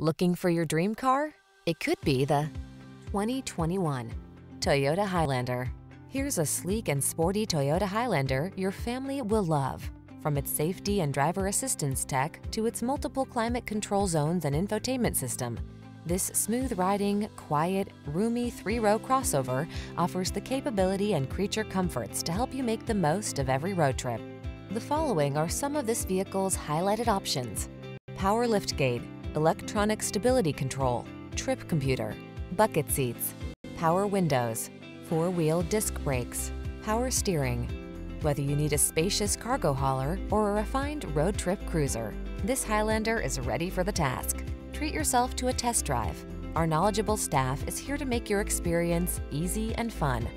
Looking for your dream car? It could be the 2021 Toyota Highlander. Here's a sleek and sporty Toyota Highlander your family will love. From its safety and driver assistance tech to its multiple climate control zones and infotainment system, this smooth-riding, quiet, roomy three-row crossover offers the capability and creature comforts to help you make the most of every road trip. The following are some of this vehicle's highlighted options. Power liftgate, electronic stability control, trip computer, bucket seats, power windows, four-wheel disc brakes, power steering. Whether you need a spacious cargo hauler or a refined road trip cruiser, this Highlander is ready for the task. Treat yourself to a test drive. Our knowledgeable staff is here to make your experience easy and fun.